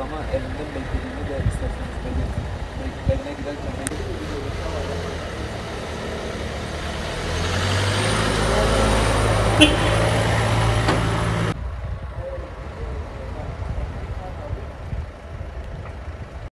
adama elinden beklediğini de isterseniz belirtin. Evine giderken belirtin.